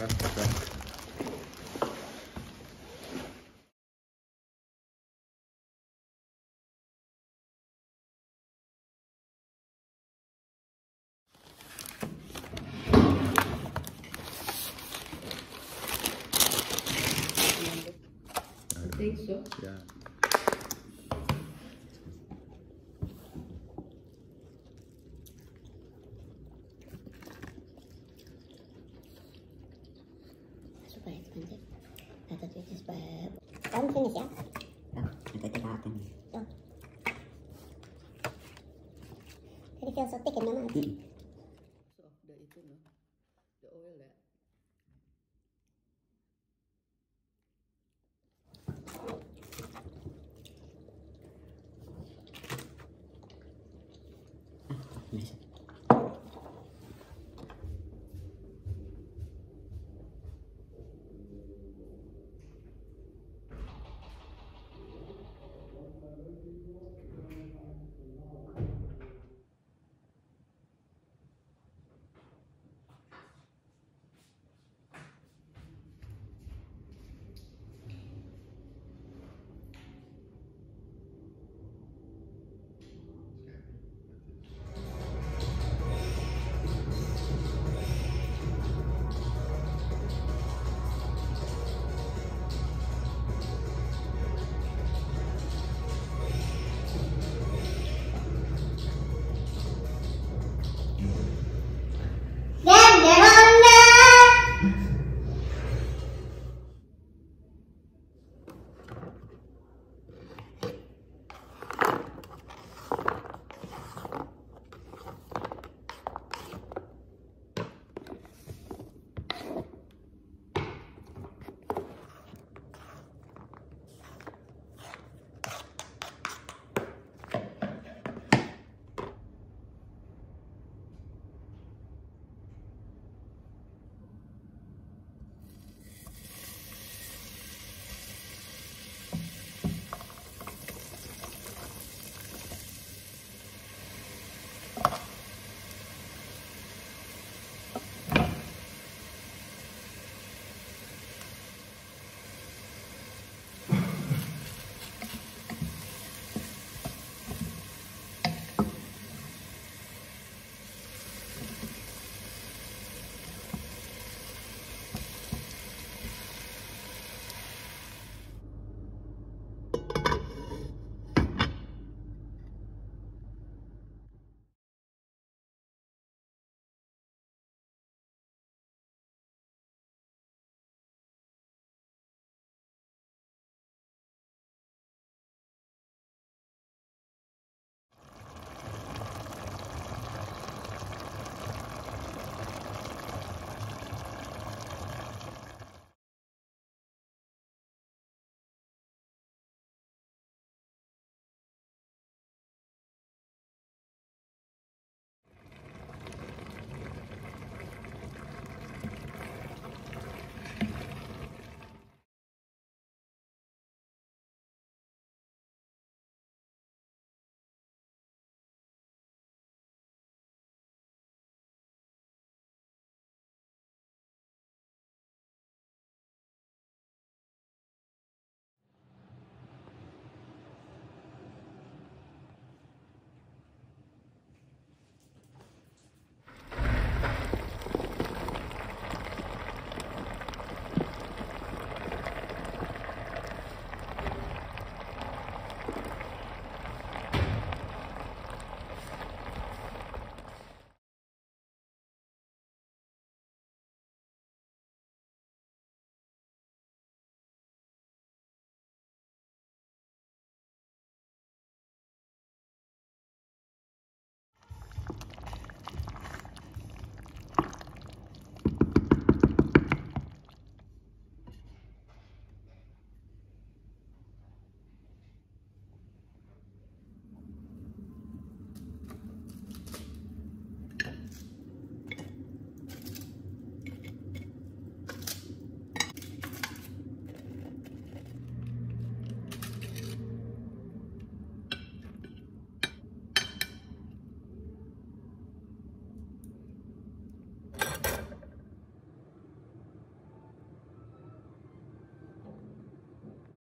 I think so. Yeah. Apa yang sepanjang? Kata tu itu sebab Kau ni finish ya? Ya, kita tengah apa ni Tadi feel so thick and normal Hmm